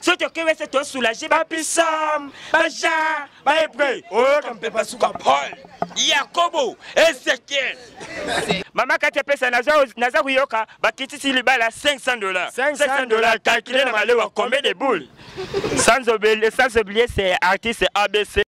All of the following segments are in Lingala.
so tokewe se to soulage bapisam baja baebre oyoka mpe basuka paul yakobo ezekiel mama kati apesa naza koyoka bakitisi libala 500 dollars 500 dollars calcule na malewa combien de boule sans oublier c'est artiste abc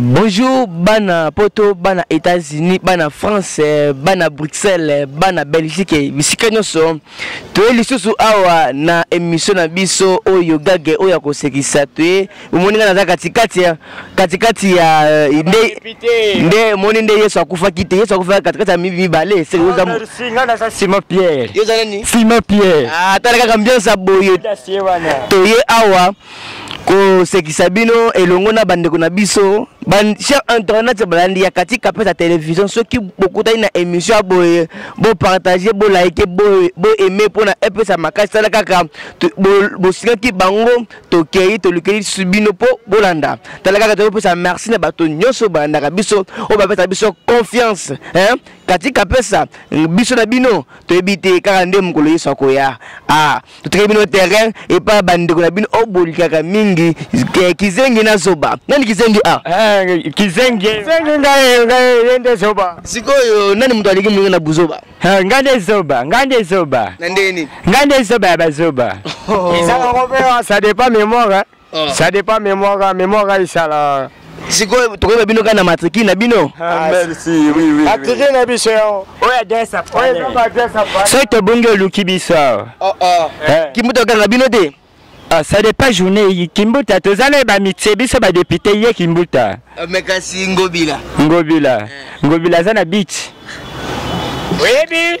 Bonjour bana poto bana États-Unis bana France bana Bruxelles bana Belgique bisika nyonso toye lisusu awa na émission na biso oyo gage oyo akosekisa toye omoni nga naza katikati katikati ya euh, nde nde omoni nde Yesu akufaki te Yesu akufaki katikati ya mibale seke oza nga naza Simon Pierre yo oza nani Simon Pierre ah tala kaka ambiance boye toye awa kosekisa bino elongo na bandeko na biso cher internaute balandi ya katika mpe ya télévision soki bokutani na émission ya boye bopartage bolaike boaime mpo na epesa makasi tala kaka bosilaki bango tokei tolukeli bino mpo bolanda tala kaka tokopesa merci na bato nyonso balandaka biso oyo bapesa biso confiance katika pesa biso na bino toyebi te kaka nde mokolo yesu akoya a ah, totikeli bino terrain epa bandeko na bino obolikaka mingi kizengi na zoba nani kizengi a eh, kizengi ngai nde zoba sikoyo nani moto aleki molinga na buzoba eh, ngai nde zoba ngai nde zoba na ndeni ngai nde zoba ya bazoba oh. eza yango mpe ça dépend mémoire Ah. Ça dépend mémoire, mémoire isala. sikoyo tokoyeba bino kaka na matricule na bino ah, matricule na biso yango oyo adresse soki tobongi oluki biso awa oh, oh. eh. kimbuta okanga bino te ah, ça dépend journée kimbuta toza na bamitie biso badepute ye kimbuta eh, me kasi ngobila ngobila eh. ngobila aza na beach oyebi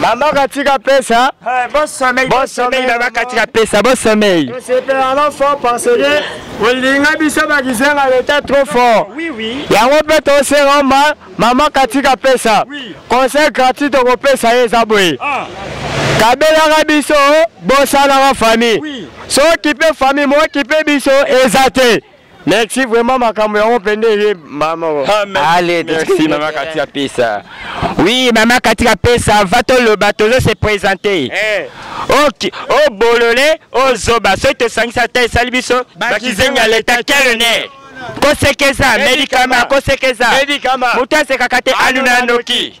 Mama katika pesa. Eh, bon sommeil. Bon sommeil mama katika pesa. Bon sommeil. C'est vraiment fort parce que olinga biso bakizenga leta trop fort. Oui oui. Yango pe to se ramba mama katika pesa. Oui. Conseil gratuit to ko pesa ye za boye. Ah. Kabelaka biso bosanaka famille. Oui. Soki pe famille mo kipe biso ezate. Merci vraiment makambo yango pende ye mama. Allez, merci mama Katia Pesa. Oui, mama Katia Pesa, va to loba tozo se présenter. Eh. Ok, oh bolole, oh zoba, soki tosangisa te esali biso bakizengi ya leta quel ne kosekeza medikama kosekeza moto asekaka te aluna noki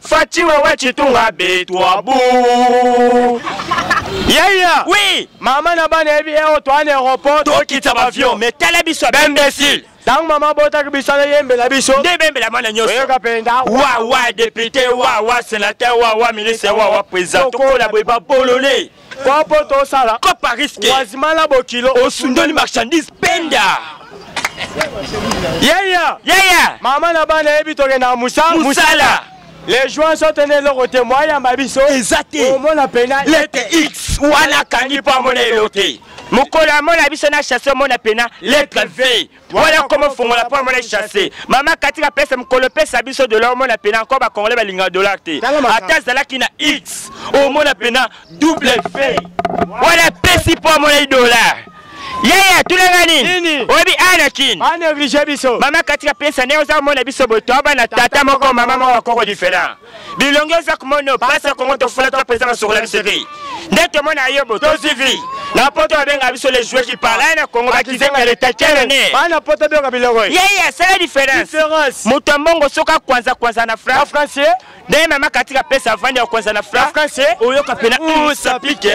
Fatshi wewe chitunga betwa bu. Yaya. Oui. Mama na bana yebi eo to an aéroport to kitsa ba avion. Mais tala biso imbécile. Tango mama botaki biso na yembe la biso. Nde bembe la mana nyoso. Oyoka penda. Wa wa député wa wa sénateur wa wa ministre wa wa président. Tokola boye ba bolole. kopo tosala kopa riske wazimala bokilo osundoli marchandise penda yeya yeya mama na bana yebi tokenda musala musala les joints sont tenus eloko te moyamba biso eza te omona pena lete x wana akangi mpo amona elo te mokolo amona biso na chasse omona pena lettre v wana koma fongola po amona chasse mama katika pesa mokolo pesa biso dola omona pena encore bacongolais balinga dollar te ata azalaki na x omona pena double fe wana apesi po amonai dollar yaya tulanga nini oyebi anakin mama katika pesa nde oza omona biso boye toabana tata moko mama moko akoko diferent bilongi oza komono pasi ya kongo tofula to mpenza basokola biso te nde tomona yobo tozwi vi na poto babenga biso le joueur qui parle aya na kongo bakizenga le tachere ne bana poto byoka biloko yeye asala différence moto ya mbongo soki akwanza kwanza na france français nde mama katika pesa avandi ya kwanza na france français oyoka mpena usapike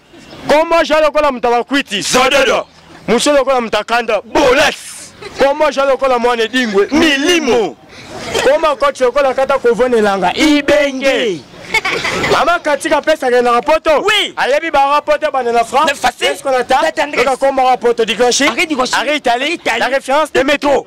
Kombo ja lokola moto bakwiti. Zododo. Mosu lokola moto akanda. Bolas. Kombo ja lokola mwana edingwe. Milimo. Koma koti lokola kata kovonelanga. Ibenge. mama katika apesa akenda na poto oui. ayebi banga poto bande na france eskonataoka komaka poto dicrochi ari italie la référence de métro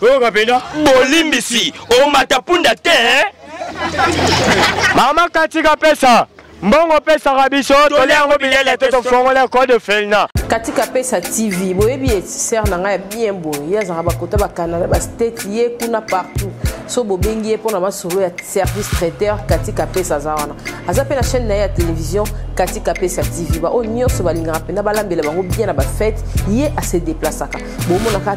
oyoka mpenza bolimbisi omata punda te eh? mama katika pesa mbongo opesaka biso toli yango bilele te tofongola code felna katika pesa tv boyebi ye sere na ngai ya bien boye ye azalaka bakota bacanada bastate ye kuna partout so bobengi ye mpona masolo ya service traiteur katika pesa aza wana aza mpe na chaîne na ye ya télévision katika pesa tv baoyo nyonso balingaka mpenza balambela bango bien na bafete ye ase deplasaka bomonaka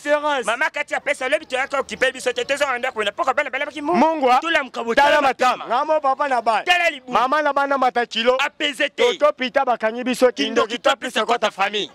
différence mama kati ya pesa lobi toyaka okipe biso te tozonga ndako na poko bana balabaki mongwa tolamuka botala matama ngamo papa na bana tala libu mama na bana mata kilo apese te toto pita bakangi biso kindoki topesa kota famille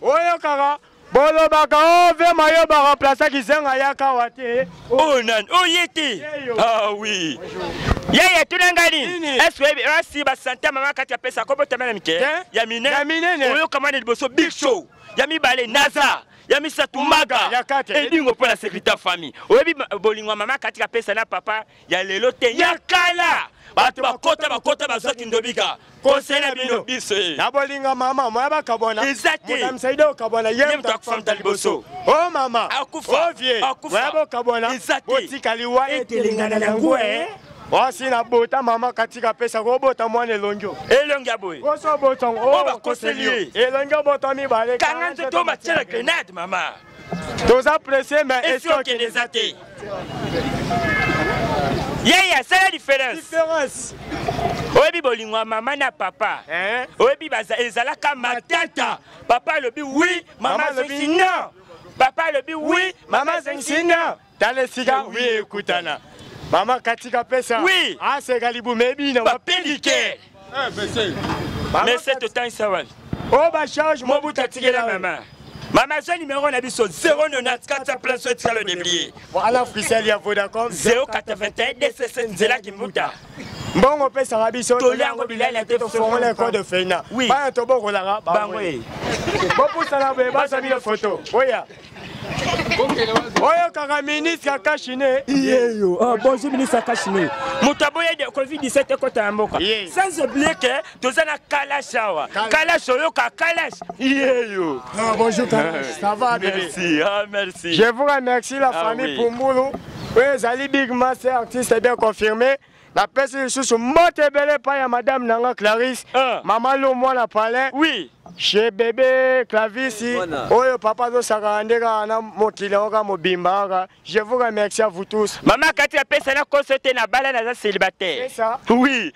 oyokaka bolobaka o oh, vema yo baremplace kizenga yaka wa te oyo oh, nani oyo oh, ye te awi ah, yeye atuna ngai nini eske oyebi basi basante ya mama kati apesa kobotama na mike ya minene oyoka mwana liboso big show ya mibale naza ya misato maga edingo mpo na securité ya famille oyebi bolingo ya mama kati apesa na papa ya lelo te ya kala bato bakota bakota bazwa kindobika kosela bino biso eh. na bolinga mama moya bakabwana eza teamsaide okabwana ye moto akufamta liboso o oh, mama akufa ovie oh, moya bokabwana eza te botika liwa etelengana na yango e eh. wasi na bota mama katika pesa kobota mwana elongi elongi ya boye oso botongo oyo bakoseli elongi obota mibale kanga nzoto omatyela grenade mama toza presse mais esi okende eza te yeye asala différence oyebi bolingo ya mama na papa eh? oyebi ezalaka matata papa alobi wi mama alobi non papa alobi wi mama azongisi non tala esika wi ekutana mama katika pesa wi aseka libumu ebina bapelike mese totangisa wapi o bacharge mobutu atikela mama mama zwa nimero na biso 094 place oyo etikala odeblie ala officiel ya vodacom 081 dsc nzela kimbuta mbongo opesaka biso toli yango bilali te tofongola ekole de feina bana tobokolaka bango ye bopusana boye bazwa bino foto oya oyo kaka ministre ya kashine yeyo ah, bonjour ministre ya kashine moto aboya de covid-17 ekota ya mboka sans oublier ke toza na kalash awa kalash oyoka kalash yeyo ah, bonjour kalash ah. ça va merci ah, merci je vous remercie la famille pumbulu oyo ezali big master artiste bien confirmé napesi lisusu mbote ebele epai ya madame na nga clarisse ah. mama lo mwana palais oui chez bebe clavisi oyo papa azosakaka nde kaka na mokili yango kaka mobimba kaka je vous remercie à vous tous mama kati apesa na koso te na bala naza célibataire oui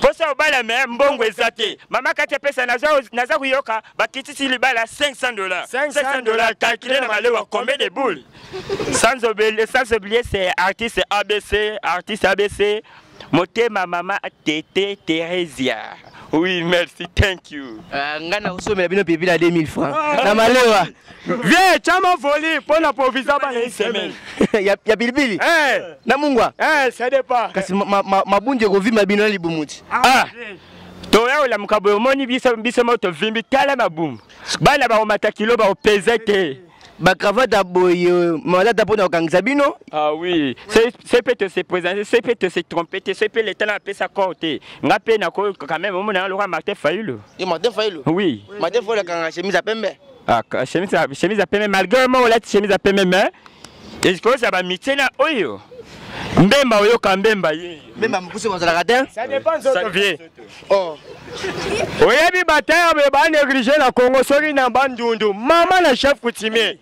posa obala me mbongo eza te mama kati apesa naza koyoka bakitisi libala 500 dollars 500 dollars calcule na malewa combien de boule Sans oublier, sans oublier c'est artiste ABC, artiste ABC, motema mama Tete Theresia. Oui, merci, thank you. Euh, nga na kosomela bino pipi na 2000 francs. Ah. Na malewa. Vieux chama voli mpo na provisa bana une semaine. ya ya pilipili. Eh, na mungwa. Eh, ça dépend. Kasi ma ma mabunje ko vima bino na libumuti. Ah. ah. toya olamuka boye omoni biso biso mo tovimbi tala mabumu bana bakomata kilo bakopeze te ba cravate ya boye euh, malata mpo na kokangisa bino ah oui se mpe tose présente se mpe tose trompe te se mpe leta na apesa corps te nga mpe nako quand même omona nga lokola martin fayulu e martin fayulu oui martin fayulu akanga chemise ya pembe ah, chemise ya pembe malgré mo olati chemise ya pembe mais ezikoyosa bamitie na oyo mbemba oyoka mbemba ye mbemba mokuse bazalaka te ça dépend nzoto vie Oh. oyebi bataya boye baneglige na congo soki na bandundu mama na chef coutumier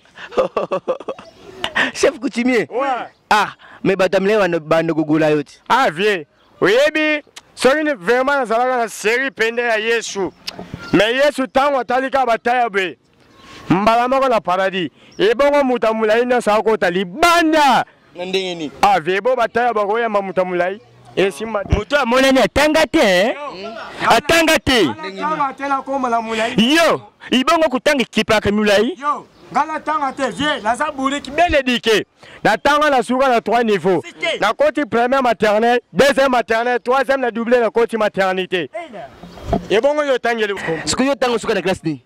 chef coutumier ouais. ah me bato ya milai bando kogola yo ti ah vie oyebi soki vraiment nazalaka na serie pende ya yesu me yesu ntango atali kaka bataya boye mbala moko na paradis ebongo moto ya molai nyonso akota libanda na ndenge nini avebo ah, bataya bakoyamba moto ya molai esimba moto amonani atanga te eh? atanga te yo ibongo kotanga ekipaka molai nga natanga te vie naza buriki benedike Na tanga na suka na trois niveaux. Na koti première maternelle, deuxième maternelle, troisième na double na koti maternité. Et bon, yo tangeli. Ce que yo tango suka na classe ni.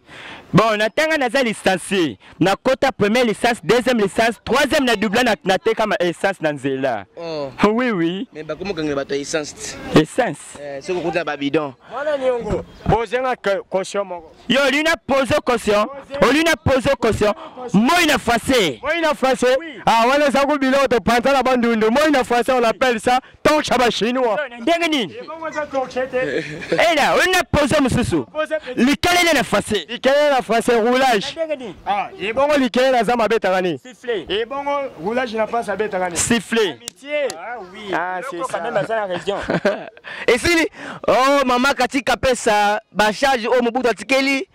Bon, na tanga na za licencié. Na kota première licence, deuxième licence, troisième na double na na teka ma essence na nzela. Oh. Oui oui. Mais ba komo kanga ba to essence. Essence. Eh, ce que kota ba bidon. Wana niongo. Bozenga caution moko. yo olingi na pose caution olingi na pose caution moi na français moi na français ah wana eza ko biloko topanza na bandundu moi na français on appelle ça torche ya bachinois ndenge nini ela olingi na pose mosusu likelele na français likelele na français roulage ah, ebongo likelele aza mabetaka nini Et bon, roulage n'a pas à bête Sifflet. Amitié. Ah oui. Ah, c'est ça. Même dans la région. Et si, oh, maman Katika pesa, ba charge au Mobutu Atikeli.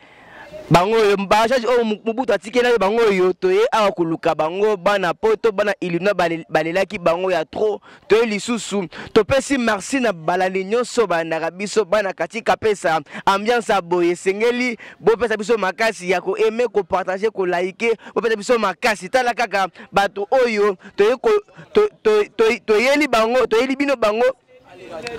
bango oyo bacharge oyo mobutu atikeli nayo bango oyo toye awa koluka bango bana poto bana illinois balelaki bango ya trop toye lisusu topesi merci na balandi nyonso balandaka biso bana kati kapesa ambiance ya boye esengeli bopesa biso makasi ya koaime kopartage kolaike bopesa biso makasi tala kaka bato oyo toyeli to, to, to, to, to, to bango toyeli bino bango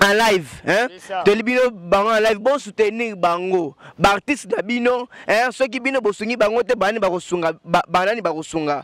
en live hein toli bino bango en live bon soutenir bango ba artiste na bino hein soki bino bosungi bango te banani bakosunga banani bakosunga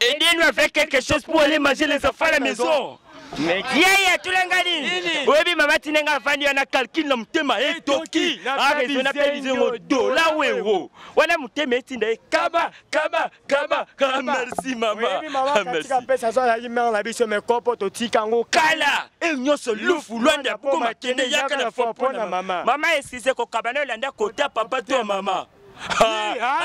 Aidez-nous avec quelque chose pour aller manger les enfants à la maison. yeye atuna nga nini oyebi mama tine nga avandi wana calcule na motema etoki aresona mpe bizengo dola wero wana motema etinda ye kaba kaba kaba ah, merci mamaapesa ah, so azalaki mare na biso me kopo totika yango kala e nyonso lufu lwanda ya bukoma kende yaka na fo mpo na mama mama esize kokaba na olanda kota papa to ya mama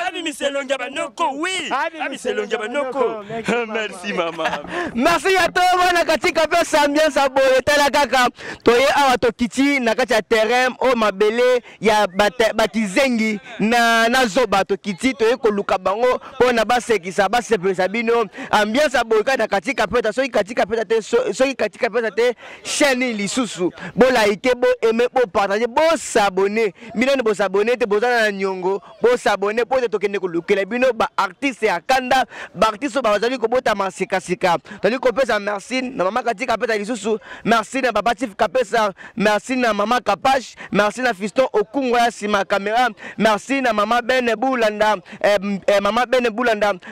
Ami miselongia banoko, oui. Ami miselongia banoko. Merci mama. Merci ya to bana katika pe ambiance ya boye tala kaka toye awa tokiti na kati ya terrain o mabele ya bakizengi na na zoba tokiti toye koluka bango mpo na basekisa basepelisa bino ambiance ya boye kaka na katika peta soki katika peta te soki katika peta te chaîne lisusu bo like bo aimer bo partager bo s'abonner bino ne bo s'abonner te boza na nyongo bo s'abonner po tokende kolukela bino ba artistes ya kanda ba artistes ba bazali kobota masika sika tali kopesa merci na mama katika pesa lisusu merci na papa chief kapesa merci na mama kapash merci na fiston okungwa ya sima camera merci na mama ben bulanda eh, eh, mama ben bulanda